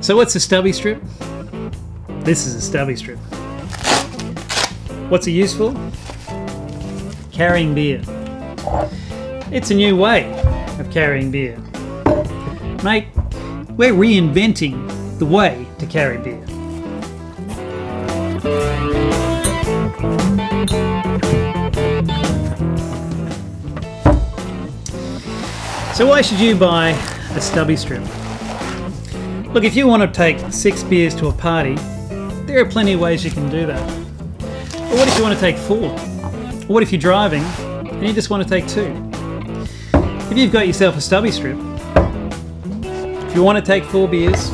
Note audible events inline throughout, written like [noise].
So what's a stubby strip? This is a stubby strip. What's it useful? Carrying beer. It's a new way of carrying beer. Mate, we're reinventing the way to carry beer. So why should you buy a stubby strip? Look, if you want to take six beers to a party, there are plenty of ways you can do that. But what if you want to take four? Or what if you're driving and you just want to take two? If you've got yourself a stubby strip, if you want to take four beers,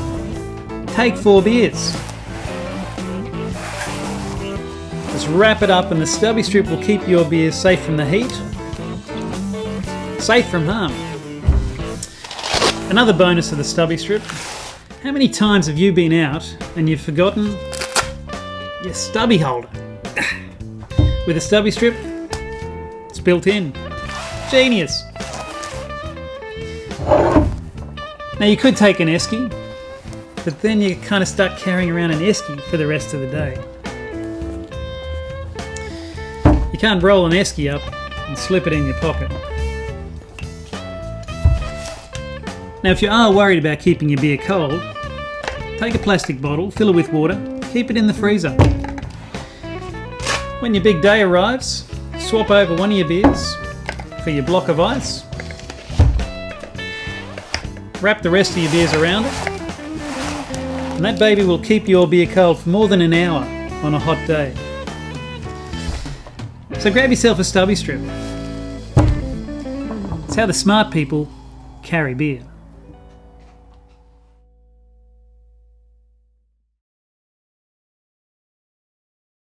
take four beers. Just wrap it up and the stubby strip will keep your beers safe from the heat, safe from harm. Another bonus of the stubby strip, how many times have you been out and you've forgotten your stubby holder? [sighs] With a stubby strip, it's built in. Genius! Now you could take an esky, but then you're kind of stuck carrying around an esky for the rest of the day. You can't roll an esky up and slip it in your pocket. Now if you are worried about keeping your beer cold, take a plastic bottle, fill it with water, keep it in the freezer. When your big day arrives, swap over one of your beers for your block of ice, wrap the rest of your beers around it, and that baby will keep your beer cold for more than an hour on a hot day. So grab yourself a stubby strip. It's how the smart people carry beer.